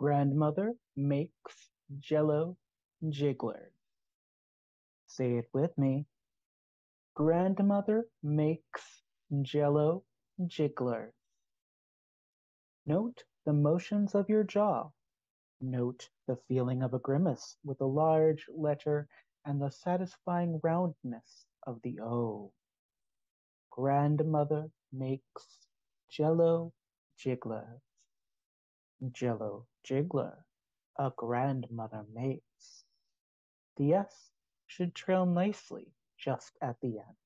Grandmother makes jello jigglers. Say it with me. Grandmother makes jello jigglers. Note the motions of your jaw. Note the feeling of a grimace with a large letter and the satisfying roundness of the O. Grandmother makes jello jigglers. Jello jiggler, a grandmother makes. The S should trail nicely just at the end.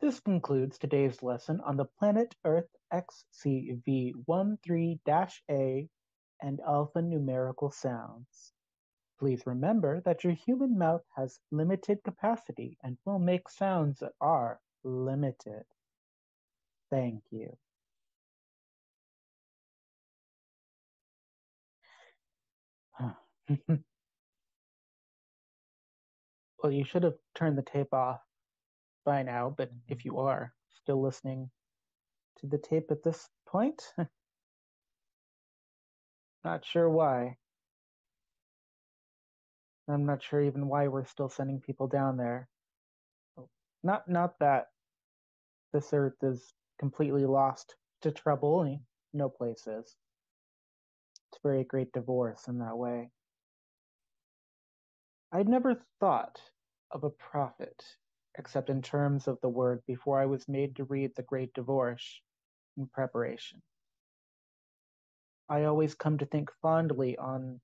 This concludes today's lesson on the planet Earth XCV13-A and alphanumerical sounds. Please remember that your human mouth has limited capacity and will make sounds that are limited. Thank you. Mm-hmm. well, you should have turned the tape off by now, but mm-hmm. if you are still listening to the tape at this point, not sure why. I'm not sure even why we're still sending people down there. Oh, not not that this earth is completely lost to trouble. No place is. It's a very great divorce in that way. I'd never thought of a prophet except in terms of the word before I was made to read The Great Divorce in preparation. I always come to think fondly on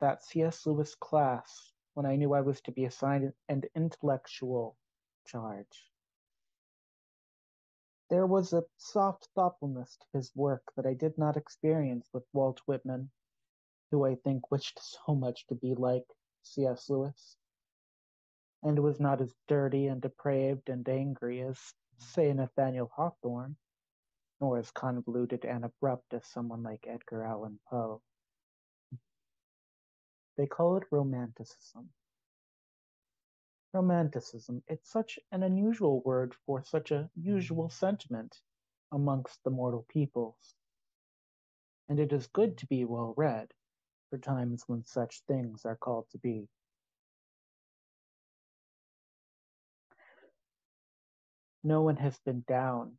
that C.S. Lewis class when I knew I was to be assigned an intellectual charge. There was a soft thoughtfulness to his work that I did not experience with Walt Whitman, who I think wished so much to be like C.S. Lewis, and was not as dirty and depraved and angry as, say, Nathaniel Hawthorne, nor as convoluted and abrupt as someone like Edgar Allan Poe. They call it romanticism. Romanticism, it's such an unusual word for such a usual sentiment amongst the mortal peoples. And it is good to be well read for times when such things are called to be. No one has been down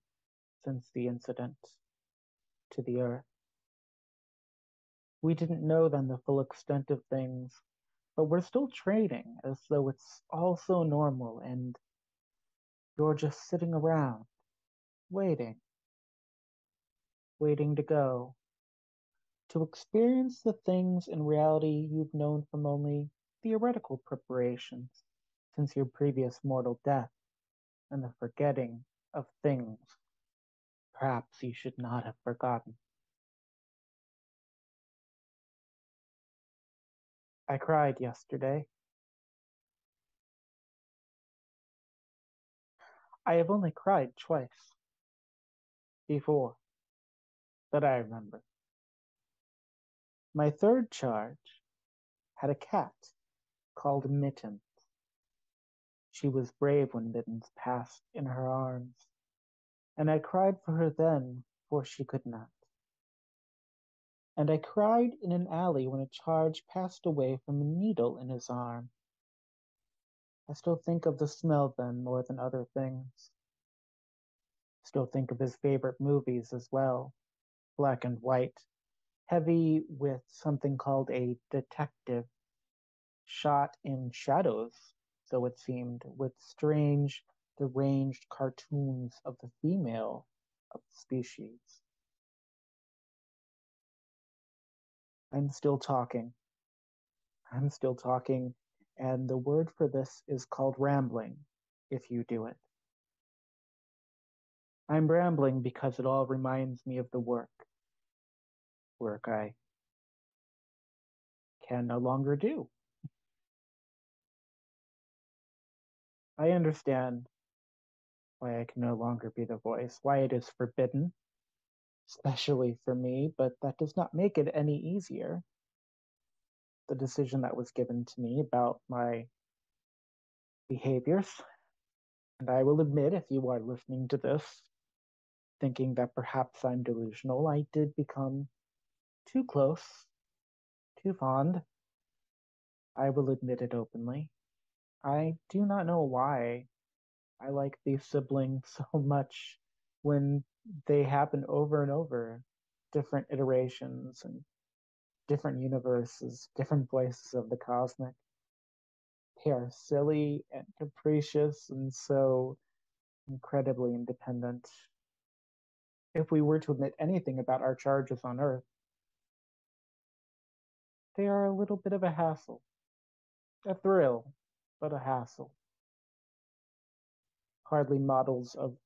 since the incident to the earth. We didn't know then the full extent of things, but we're still trading as though it's all so normal and you're just sitting around, waiting, waiting to go to experience the things in reality you've known from only theoretical preparations since your previous mortal death and the forgetting of things perhaps you should not have forgotten. I cried yesterday. I have only cried twice before that I remember. My third charge had a cat called Mittens. She was brave when Mittens passed in her arms, and I cried for her then, for she could not. And I cried in an alley when a charge passed away from a needle in his arm. I still think of the smell then more than other things. Still think of his favorite movies as well, black and white, heavy with something called a detective, shot in shadows, so it seemed, with strange, deranged cartoons of the female of the species. I'm still talking. I'm still talking, and the word for this is called rambling, if you do it. I'm rambling because it all reminds me of the work work I can no longer do. I understand why I can no longer be the voice, why it is forbidden, especially for me, but that does not make it any easier. The decision that was given to me about my behaviors, and I will admit, if you are listening to this, thinking that perhaps I'm delusional, I did become too close, too fond. I will admit it openly. I do not know why I like these siblings so much when they happen over and over, different iterations and different universes, different voices of the cosmic. They are silly and capricious and so incredibly independent. If we were to admit anything about our charges on Earth, they are a little bit of a hassle. A thrill, but a hassle. Hardly models of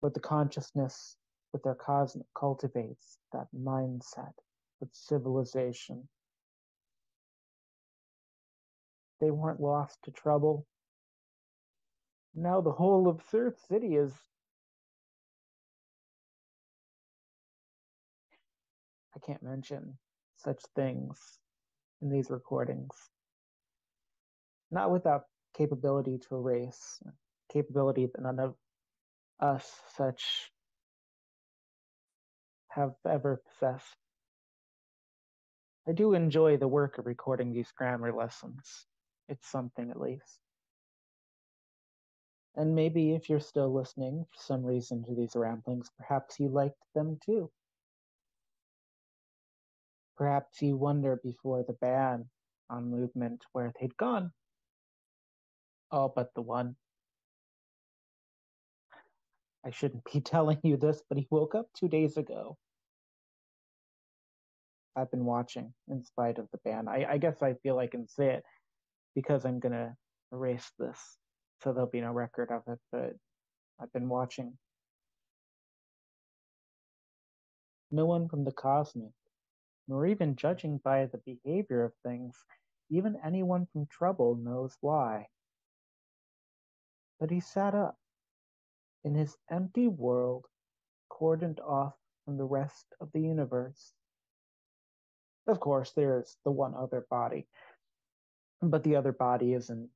what the consciousness with their cosmic cultivates, that mindset with civilization. They weren't lost to trouble. Now the whole of Surf City is I can't mention such things in these recordings. Not without capability to erase, capability that none of us such have ever possessed. I do enjoy the work of recording these grammar lessons. It's something at least. And maybe if you're still listening for some reason to these ramblings, perhaps you liked them too. Perhaps you wonder before the ban on movement where they'd gone. All but the one. I shouldn't be telling you this, but he woke up two days ago I've been watching in spite of the ban. I, I guess I feel I can say it because I'm gonna erase this, so there'll be no record of it. But I've been watching. No one from the cosmic, nor even judging by the behavior of things, even anyone from trouble knows why. But he sat up in his empty world, cordoned off from the rest of the universe. Of course, there's the one other body, but the other body is in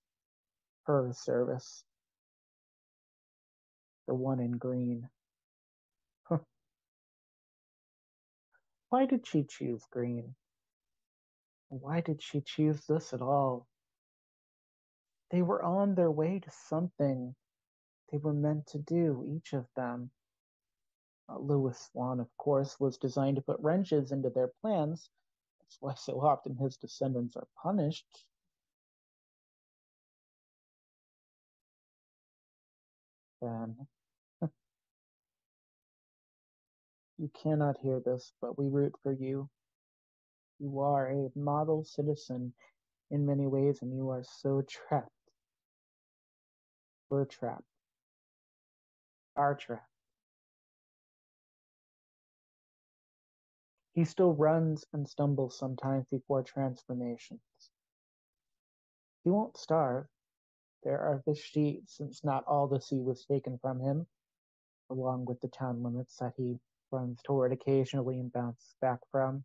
her service. The one in green. Why did she choose green? Why did she choose this at all? They were on their way to something they were meant to do, each of them. Uh, Lewis Swan, of course, was designed to put wrenches into their plans that's why so often his descendants are punished. Then you cannot hear this, but we root for you. You are a model citizen in many ways, and you are so trapped. We're trapped. Are trapped. He still runs and stumbles sometimes before transformations. He won't starve. There are fish sheet, since not all the sea was taken from him, along with the town limits that he runs toward occasionally and bounces back from.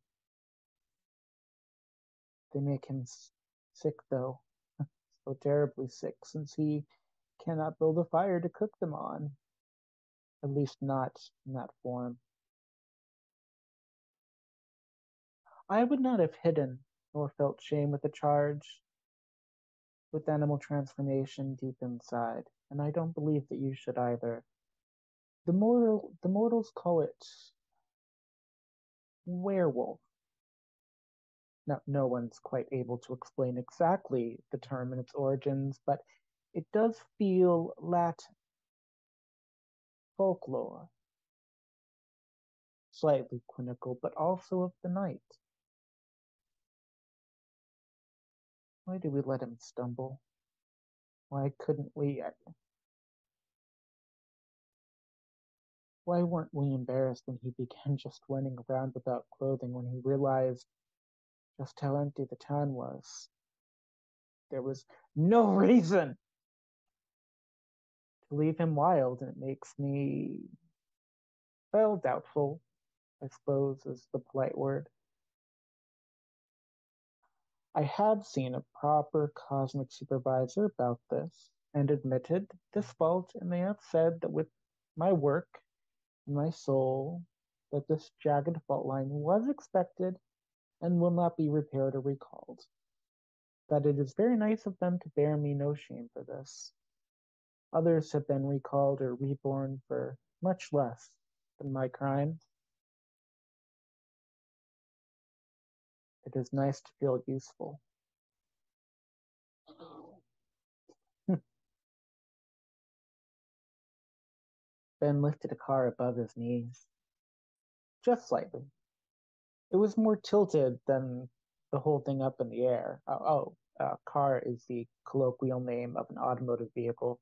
They make him sick, though, so terribly sick, since he cannot build a fire to cook them on, at least not in that form. I would not have hidden nor felt shame with the charge with animal transformation deep inside, and I don't believe that you should either. The mortal the mortals call it werewolf. Now no one's quite able to explain exactly the term and its origins, but it does feel Latin. Folklore. Slightly clinical, but also of the night. Why did we let him stumble? Why couldn't we? Why weren't we embarrassed when he began just running around without clothing when he realized just how empty the town was? There was no reason to leave him wild, and it makes me, well, doubtful, I suppose is the polite word. I had seen a proper cosmic supervisor about this and admitted this fault, and they have said that with my work and my soul that this jagged fault line was expected and will not be repaired or recalled. That it is very nice of them to bear me no shame for this. Others have been recalled or reborn for much less than my crime. It is nice to feel useful. Ben lifted a car above his knees. Just slightly. It was more tilted than the whole thing up in the air. Oh, uh, car is the colloquial name of an automotive vehicle.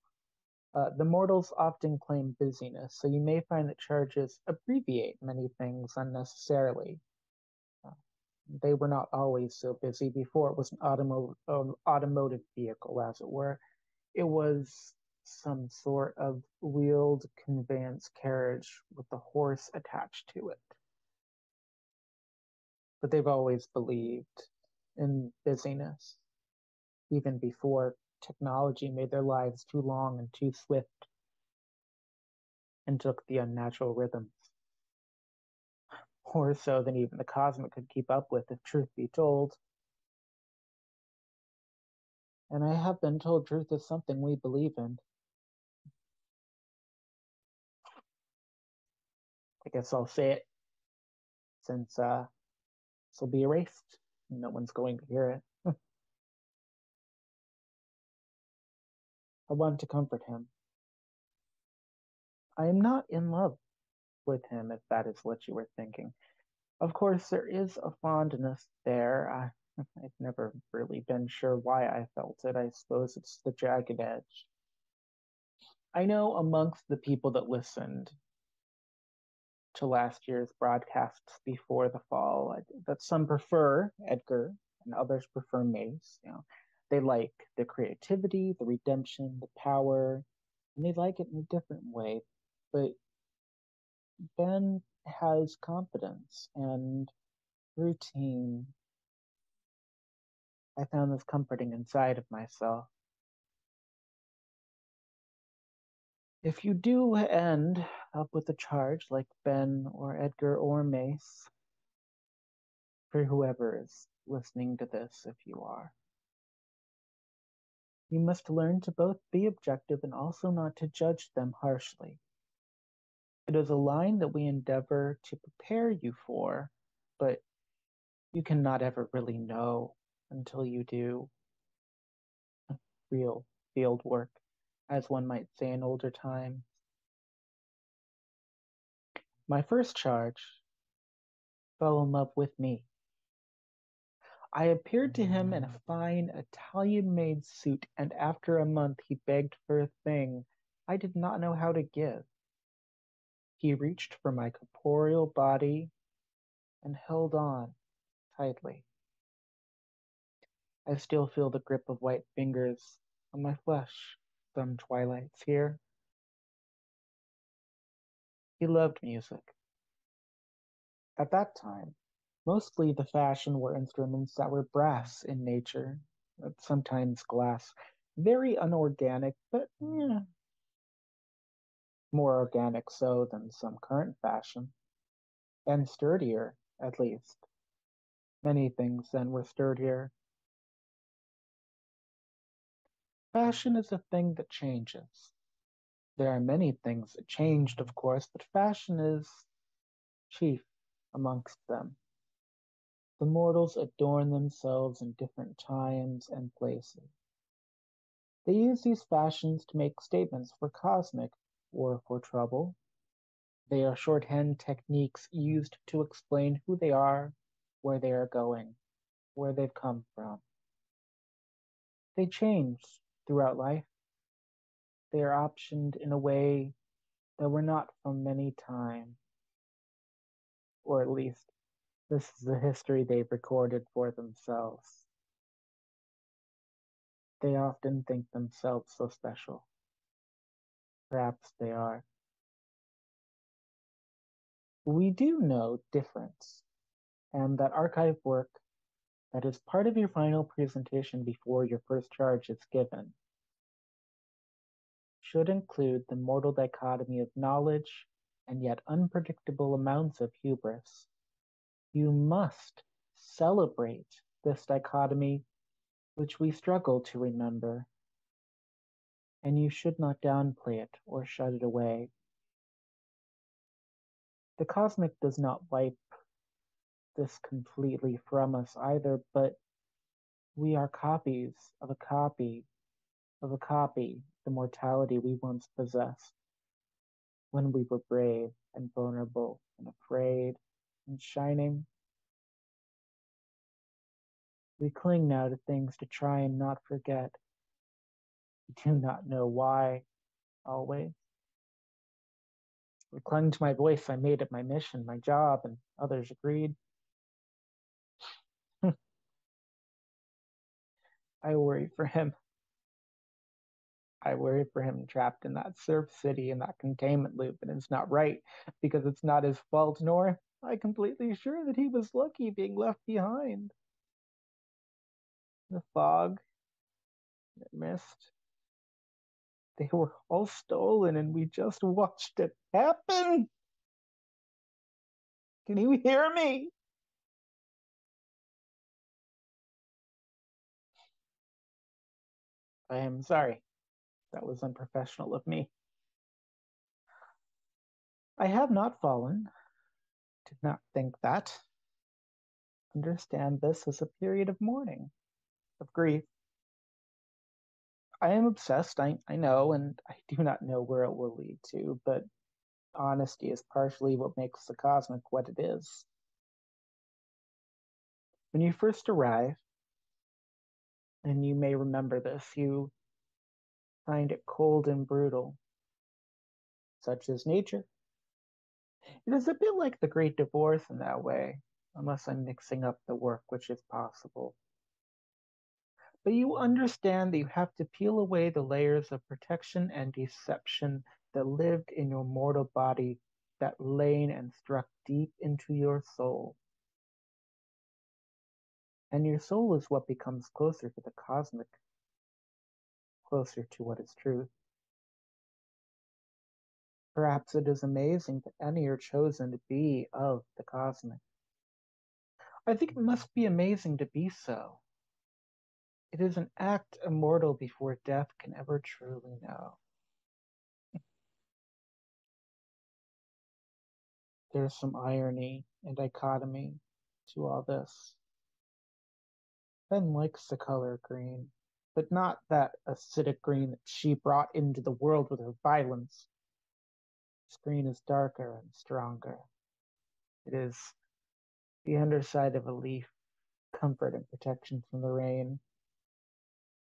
Uh, the mortals often claim busyness, so you may find that charges abbreviate many things unnecessarily. Uh, they were not always so busy before it was an automo- um, automotive vehicle, as it were. It was some sort of wheeled conveyance carriage with a horse attached to it. But they've always believed in busyness, even before technology made their lives too long and too swift and took the unnatural rhythms. More so than even the cosmic could keep up with, if truth be told. And I have been told truth is something we believe in. Guess I'll say it since uh, this will be erased. No one's going to hear it. I want to comfort him. I am not in love with him, if that is what you were thinking. Of course, there is a fondness there. I, I've never really been sure why I felt it. I suppose it's the jagged edge. I know amongst the people that listened, to last year's broadcasts before the fall that some prefer Edgar and others prefer Mace. You know, they like the creativity, the redemption, the power, and they like it in a different way. But Ben has confidence and routine. I found this comforting inside of myself. If you do end up with a charge like Ben or Edgar or Mace, for whoever is listening to this, if you are, you must learn to both be objective and also not to judge them harshly. It is a line that we endeavor to prepare you for, but you cannot ever really know until you do real field work as one might say in older times. My first charge fell in love with me. I appeared to him in a mm. fine Italian made suit, and after a month he begged for a thing I did not know how to give. He reached for my corporeal body and held on tightly. I still feel the grip of white fingers on my flesh some twilights here. He loved music. At that time, mostly the fashion were instruments that were brass in nature, uh, sometimes glass, very unorganic, but yeah, more organic so than some current fashion, and sturdier, at least. Many things then were sturdier Fashion is a thing that changes. There are many things that changed, of course, but fashion is chief amongst them. The mortals adorn themselves in different times and places. They use these fashions to make statements for cosmic or for trouble. They are shorthand techniques used to explain who they are, where they are going, where they've come from. They change throughout life. They are optioned in a way that we're not from many time, or at least this is the history they've recorded for themselves. They often think themselves so special. Perhaps they are. We do know difference, and that archive work that is part of your final presentation before your first charge is given should include the mortal dichotomy of knowledge and yet unpredictable amounts of hubris. You must celebrate this dichotomy which we struggle to remember, and you should not downplay it or shut it away. The cosmic does not wipe this completely from us either, but we are copies of a copy of a copy, the mortality we once possessed when we were brave and vulnerable and afraid and shining. We cling now to things to try and not forget. We do not know why, always. I clung to my voice. I made it my mission, my job, and others agreed. I worry for him. I worry for him trapped in that surf city in that containment loop, and it's not right because it's not his fault, nor am I completely sure that he was lucky being left behind. The fog, the mist, they were all stolen, and we just watched it happen. Can you hear me? I am sorry. That was unprofessional of me. I have not fallen. Did not think that. Understand this as a period of mourning, of grief. I am obsessed, I, I know, and I do not know where it will lead to, but honesty is partially what makes the cosmic what it is. When you first arrive, and you may remember this, you find it cold and brutal. Such is nature. It is a bit like the Great Divorce in that way, unless I'm mixing up the work, which is possible. But you understand that you have to peel away the layers of protection and deception that lived in your mortal body that lain and struck deep into your soul. And your soul is what becomes closer to the cosmic closer to what is truth. Perhaps it is amazing that any are chosen to be of the cosmic. I think it must be amazing to be so. It is an act immortal before death can ever truly know. There's some irony and dichotomy to all this. Ben likes the color green but not that acidic green that she brought into the world with her violence. This green is darker and stronger. It is the underside of a leaf, comfort and protection from the rain.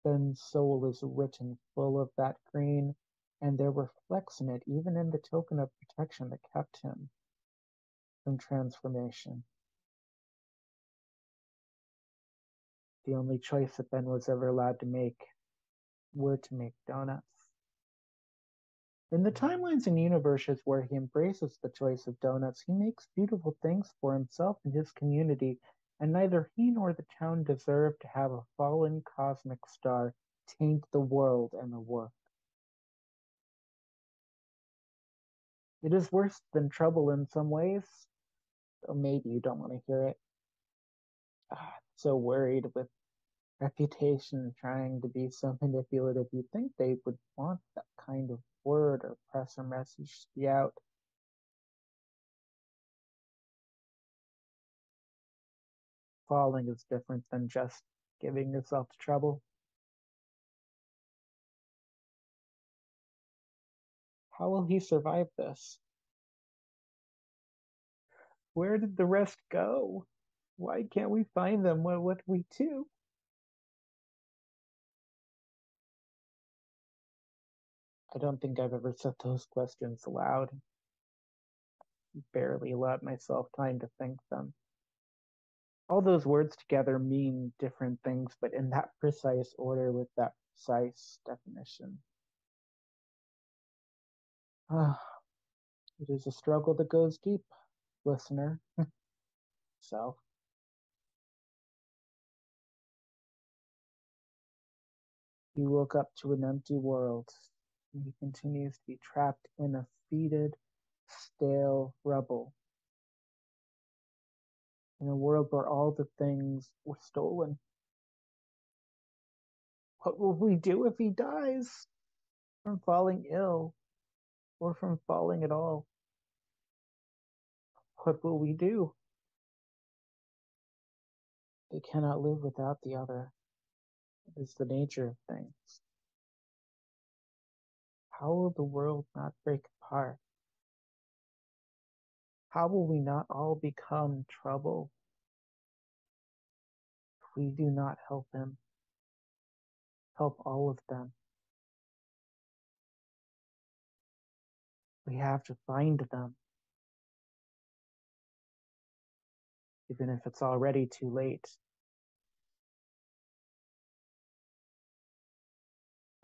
Ben's soul is written full of that green, and there were flecks in it, even in the token of protection that kept him from transformation. The only choice that Ben was ever allowed to make were to make donuts. In the timelines and universes where he embraces the choice of donuts, he makes beautiful things for himself and his community, and neither he nor the town deserve to have a fallen cosmic star taint the world and the work. It is worse than trouble in some ways, though maybe you don't want to hear it. Ah, so worried with reputation trying to be so manipulative. You'd think they would want that kind of word or press or message to be out. Falling is different than just giving yourself to trouble. How will he survive this? Where did the rest go? Why can't we find them? What would we do? I don't think I've ever said those questions aloud. Barely allowed myself time to think them. All those words together mean different things, but in that precise order with that precise definition. Ah, it is a struggle that goes deep, listener. so. You woke up to an empty world. And he continues to be trapped in a fetid stale rubble. In a world where all the things were stolen. What will we do if he dies from falling ill or from falling at all? What will we do? They cannot live without the other. Is the nature of things. How will the world not break apart? How will we not all become trouble if we do not help him? Help all of them. We have to find them. Even if it's already too late.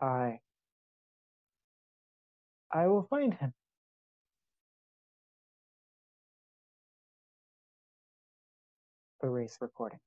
I I will find him. Erase recording.